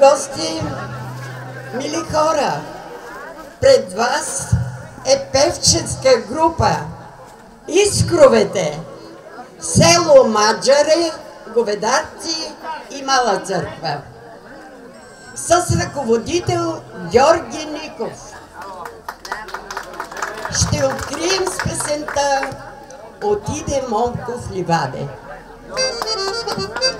гости, мили хора, пред вас е певческа група Искровете, село Маджаре, Говедарци и Мала църква. С ръководител Георги Ников. Ще открием с песента Отиде Монко в ливаде. Otidemo confinate,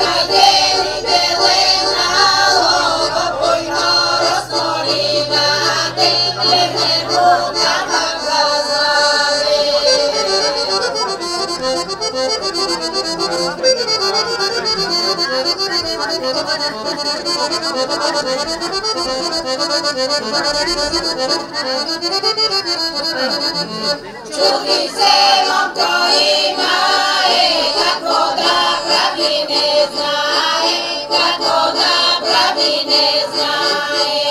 pravi ne znaje, kako da pravi ne znaje.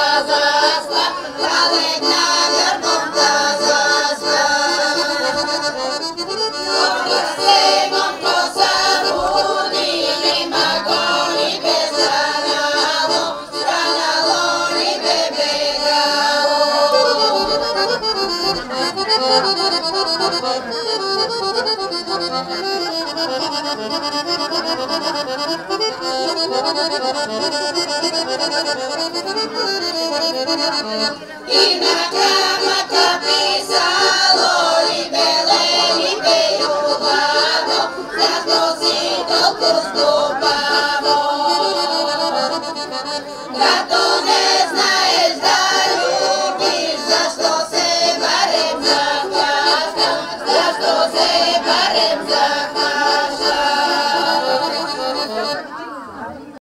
Inakama kabisa lori beleni peuvado Raznosito postupamo Като не знаеш да любиш Защо се барем за хваста Защо се барем за хваста